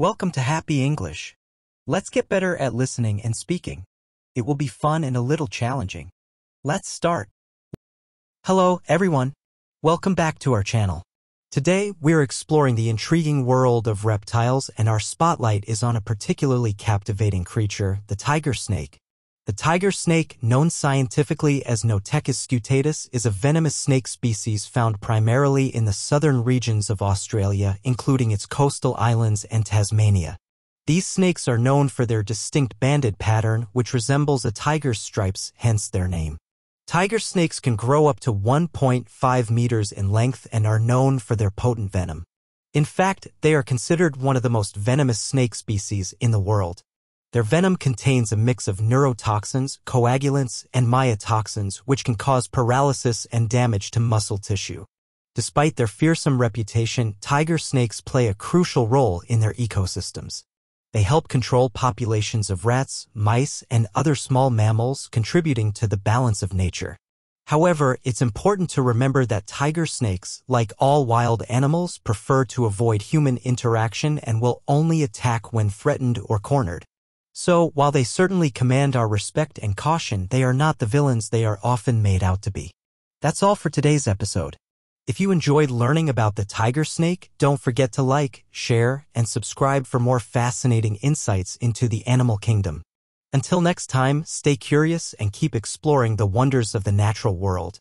Welcome to Happy English. Let's get better at listening and speaking. It will be fun and a little challenging. Let's start. Hello, everyone. Welcome back to our channel. Today, we're exploring the intriguing world of reptiles and our spotlight is on a particularly captivating creature, the tiger snake. The tiger snake, known scientifically as Notechis scutatus, is a venomous snake species found primarily in the southern regions of Australia, including its coastal islands and Tasmania. These snakes are known for their distinct banded pattern, which resembles a tiger's stripes, hence their name. Tiger snakes can grow up to 1.5 meters in length and are known for their potent venom. In fact, they are considered one of the most venomous snake species in the world. Their venom contains a mix of neurotoxins, coagulants, and myotoxins which can cause paralysis and damage to muscle tissue. Despite their fearsome reputation, tiger snakes play a crucial role in their ecosystems. They help control populations of rats, mice, and other small mammals, contributing to the balance of nature. However, it's important to remember that tiger snakes, like all wild animals, prefer to avoid human interaction and will only attack when threatened or cornered. So, while they certainly command our respect and caution, they are not the villains they are often made out to be. That's all for today's episode. If you enjoyed learning about the tiger snake, don't forget to like, share, and subscribe for more fascinating insights into the animal kingdom. Until next time, stay curious and keep exploring the wonders of the natural world.